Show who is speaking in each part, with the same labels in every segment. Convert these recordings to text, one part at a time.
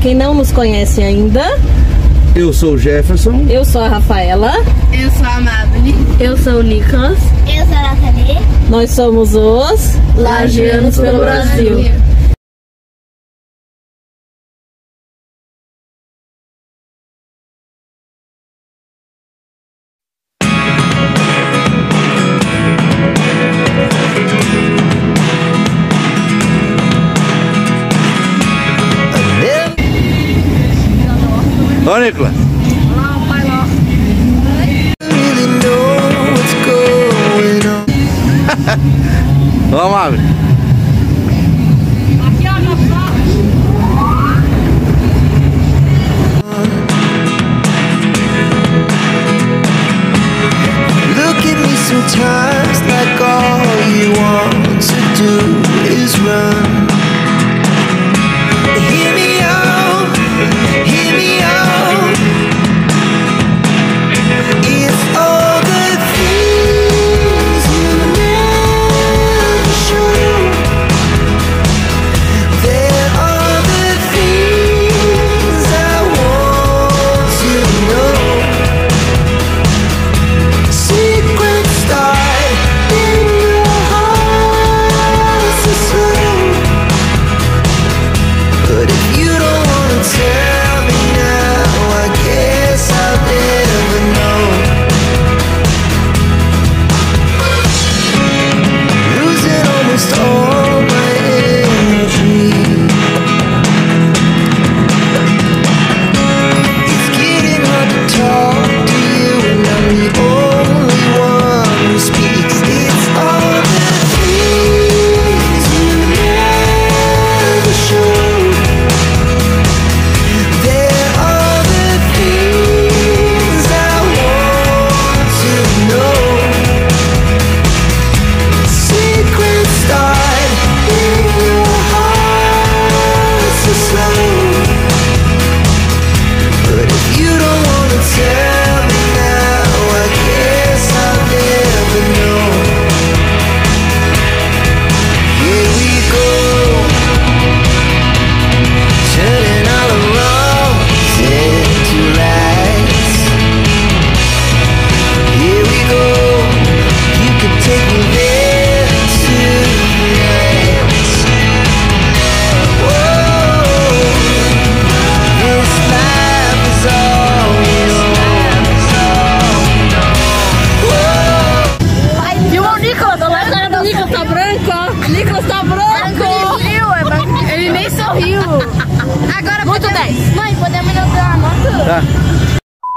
Speaker 1: Quem não nos conhece ainda,
Speaker 2: eu sou o Jefferson.
Speaker 1: Eu sou a Rafaela.
Speaker 3: Eu sou a Madeline.
Speaker 1: Eu sou o Nicolas.
Speaker 4: Eu sou a Nathalie.
Speaker 1: Nós somos os Lajeanos pelo Brasil.
Speaker 2: Brasil. Nicholas. Vamos, abre.
Speaker 5: Look at me sometimes.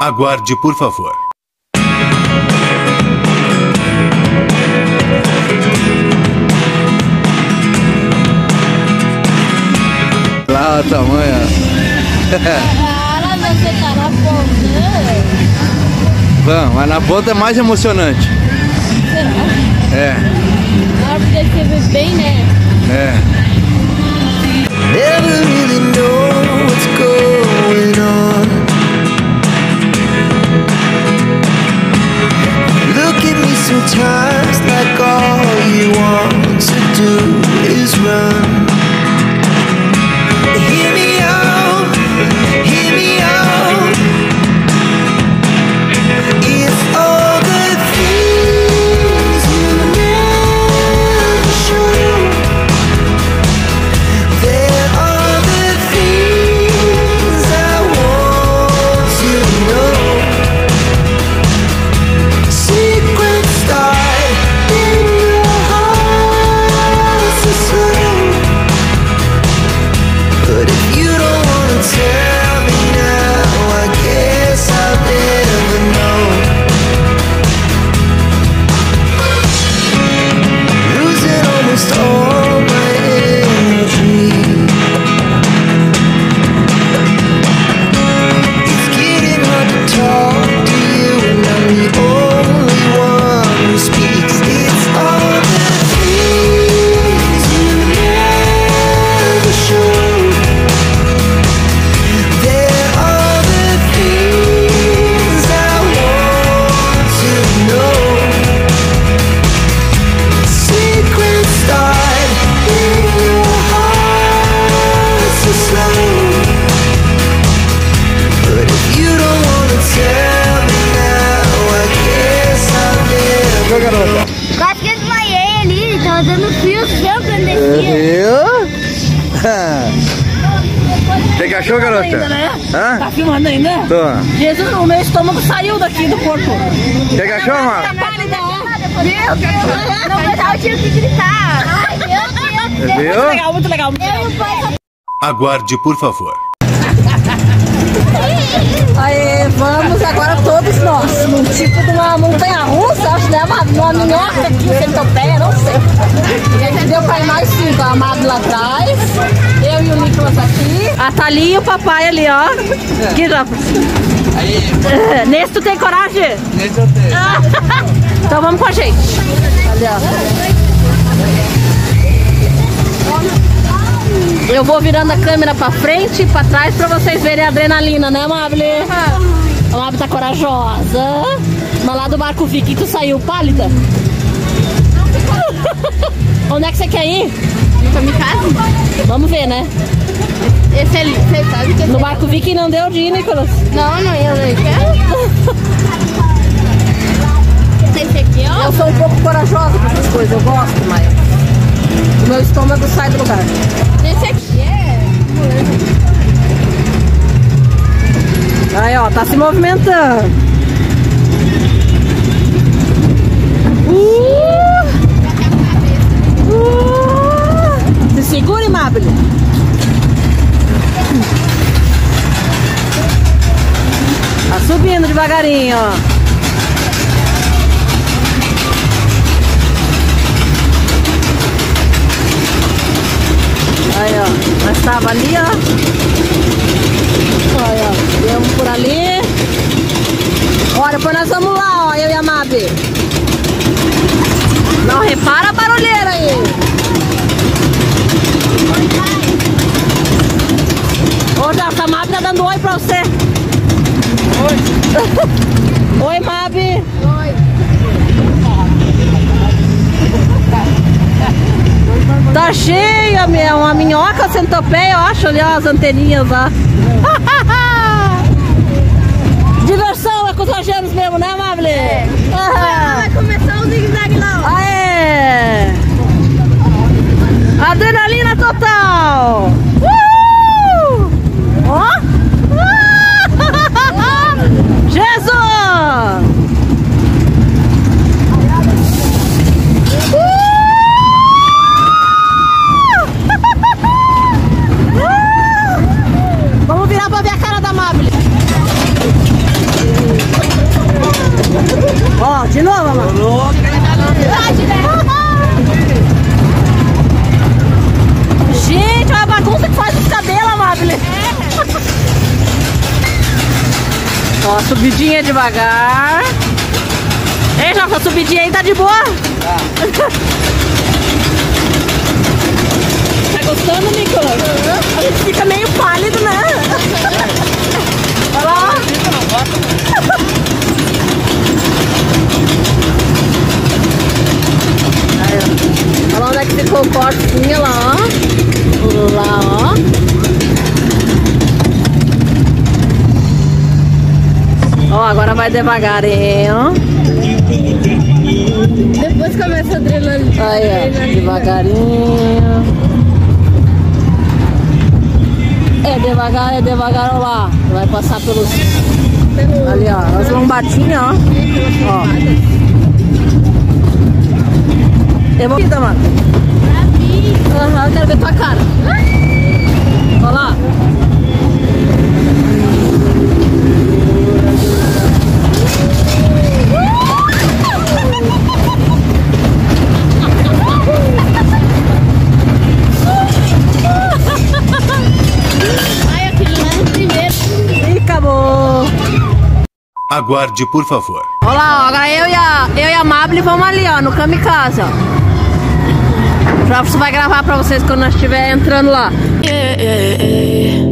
Speaker 6: Aguarde, por favor.
Speaker 2: Lá, tamanha.
Speaker 4: Cara, você tá na ponta.
Speaker 2: Vamos, mas na ponta é mais emocionante. É.
Speaker 4: Ah, porque você bem, né?
Speaker 3: Ainda?
Speaker 2: Tô.
Speaker 3: Jesus, o meu estômago saiu daqui do corpo.
Speaker 2: Quer cachorro, mano?
Speaker 3: Pálida, ó.
Speaker 4: Meu Deus. Não vai dar o tiro que gritar. Ai, meu Deus.
Speaker 3: Muito legal, muito legal. Muito legal.
Speaker 4: Eu.
Speaker 6: Aguarde, por favor.
Speaker 3: Aê, vamos agora todos nós, num tipo de uma montanha russa, acho que é uma, uma minhoca aqui, centopeia, não sei. E aí deu pra ir mais cinco, a Amado lá atrás, eu e o Nicolas aqui. A Thalia e o papai ali, ó. Aqui, já. Nesse tu tem coragem?
Speaker 2: Nesse eu tenho.
Speaker 3: Então vamos com a gente. Ali, ó. Eu vou virando a câmera pra frente e pra trás pra vocês verem a adrenalina, né, Mabel? A Mabel tá corajosa. Mas lá do barco Viking tu saiu pálida. Onde é que você quer ir?
Speaker 4: Pra minha casa?
Speaker 3: Vamos ver, né?
Speaker 4: Esse ali, você sabe que
Speaker 3: No barco Viking não deu de ir, Nicolas.
Speaker 4: Não, não, eu não quero. Esse aqui, ó.
Speaker 3: Eu sou um pouco corajosa com essas coisas, eu gosto, mas o meu estômago sai do lugar.
Speaker 4: Esse aqui é.
Speaker 3: Aí, ó, tá se movimentando. Uh! Uh! Se segure, Mabel. Tá subindo devagarinho, ó. Aí, ó. Nós tava ali, ó. Olha, ó. Viemos por ali. Olha, depois nós vamos lá, ó. Eu e a Mabe. Não repara a barulheira aí. Ô, Jota, a Mabe tá dando oi pra você. Oi. oi, Mabe. Tá meu. Uma minhoca centopeia, eu acho ali, ó, as anteninhas lá. Diversão é com os rogeiros mesmo, né, Mabel? É.
Speaker 4: Vai começar o zigue-zague lá,
Speaker 3: Aê! Adrenalina total! Uh! Ó! Jesus! Uh! Vamos virar pra ver a cara da Mabel. Ó, de novo, mano. Gente, olha a bagunça que faz os cabelos, Amable. Ó, subidinha devagar. Ei, Joca, a subidinha aí tá de boa? Tá gostando, Nicolas? A gente fica meio pálido, né? Olha lá. Aí, ó. Olha lá onde é que ficou o cortezinho lá, ó. Lá, ó. Ó, agora vai devagarinho.
Speaker 4: Depois começa a adrenalina.
Speaker 3: Aí, ó. Devagarinho. É devagar, é devagar, ó lá. Vai passar pelos. Ali, ó. As lombadinhas, ó. Ó. Eu vou. Vida, mano. Aham, eu quero ver tua cara. Olha lá.
Speaker 6: Aguarde, por favor.
Speaker 3: Olha lá, ó, agora eu e a, eu e a Mabel vamos ali, ó, no kamikaze, ó. Já você vai gravar pra vocês quando nós estiver entrando lá.
Speaker 5: Yeah, yeah, yeah.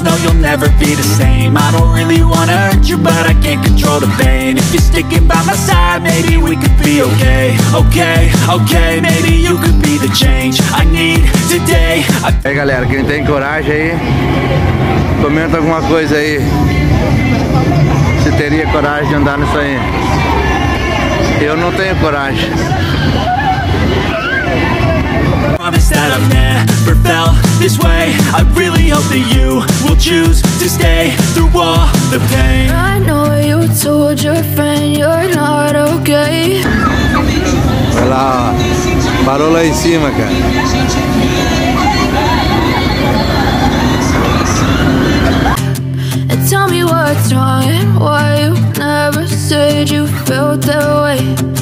Speaker 7: no you'll never be the same I don't really wanna hurt you but I can't control the pain If you're sticking by my side, maybe we could be okay Okay, okay, maybe you could be the change I need today I
Speaker 2: galera, quem tem coragem aí, comenta alguma coisa aí. Se teria coragem de andar nisso aí. Eu não tenho coragem.
Speaker 7: Promise that I've never felt this way I really hope that you will choose to stay through all the pain
Speaker 8: I know you told your friend you're not okay.
Speaker 2: Vai lá, ó. Parou lá em cima, cara.
Speaker 8: And tell me what's wrong and why you never said you felt that way.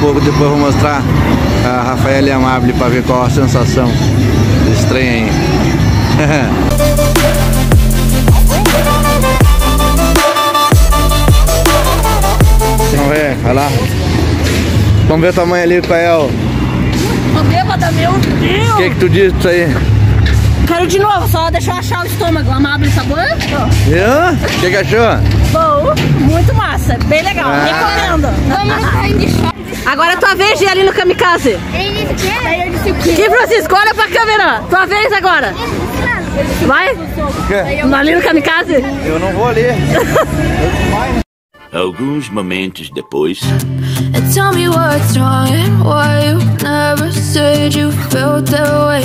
Speaker 2: Pouco, depois eu vou mostrar a Rafaela Amable para ver qual a sensação desse trem aí. Vamos ver, vai lá. Vamos ver o tamanho ali, qual é o...
Speaker 3: Tô bêbada, meu Deus!
Speaker 2: O que que tu disse disso aí?
Speaker 3: Quero de novo, só deixa eu achar o estômago. Amável sabor?
Speaker 2: Hã? O que que achou?
Speaker 3: Bom, muito massa, bem legal,
Speaker 2: Ah.
Speaker 3: recomendo.
Speaker 4: Vamos no carrinho de chá.
Speaker 3: Agora é tua vez de ir ali no kamikaze.
Speaker 4: Ele disse o quê? Aí eu disse o quê?
Speaker 3: Que Francisco, olha pra câmera. Tua vez agora. Vai? Ali no kamikaze?
Speaker 2: Eu não vou ali.
Speaker 9: Alguns momentos depois.
Speaker 8: And tell me what's wrong and why you never said you felt that way.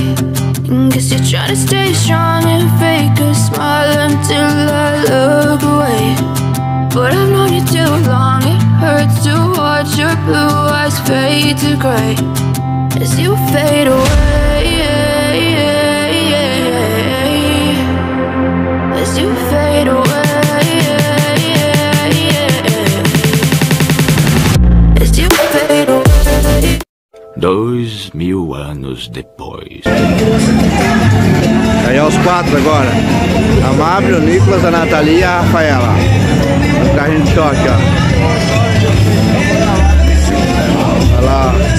Speaker 8: Guess you're trying to stay strong and fake a smile until I look away. But I've known you too long, hurts to watch your blue eyes fade to gray as you fade away. As you fade away. As you fade away.
Speaker 9: Dois mil anos depois.
Speaker 2: Aí é os quatro agora. A Mabel, o Nicolas, a Nathalie e a Rafaela. O carrinho de choque, ó. Olha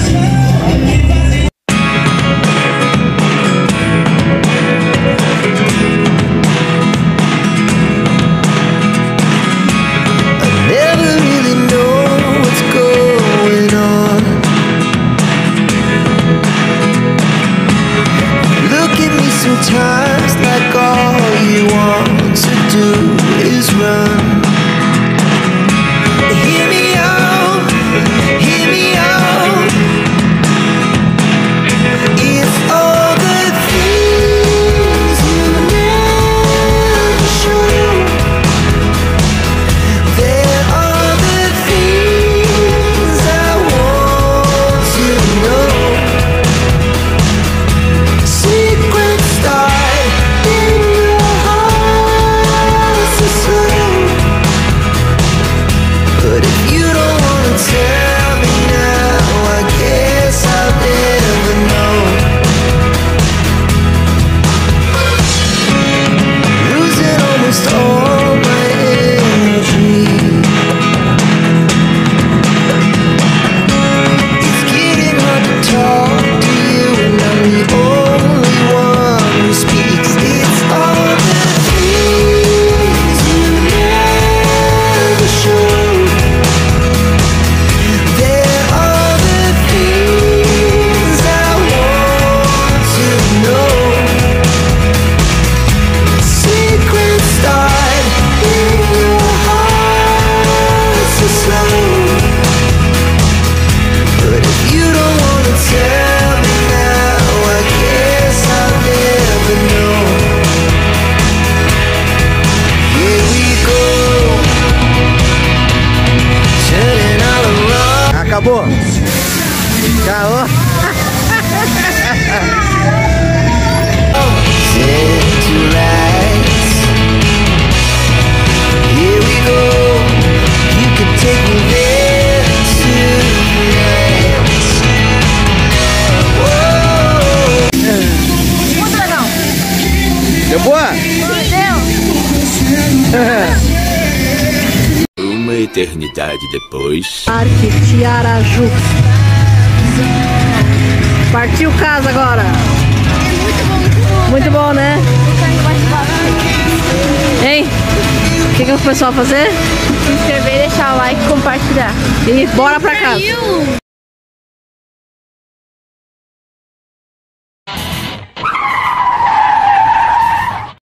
Speaker 5: acabou. Caô. Tá, Deu
Speaker 2: boa? Deu.
Speaker 9: Uma eternidade depois.
Speaker 3: Parque Tiaraju. Partiu casa agora. Muito bom, né? Hein? O que, que o pessoal vai fazer?
Speaker 4: Se inscrever, deixar o like e compartilhar.
Speaker 3: E bora pra casa.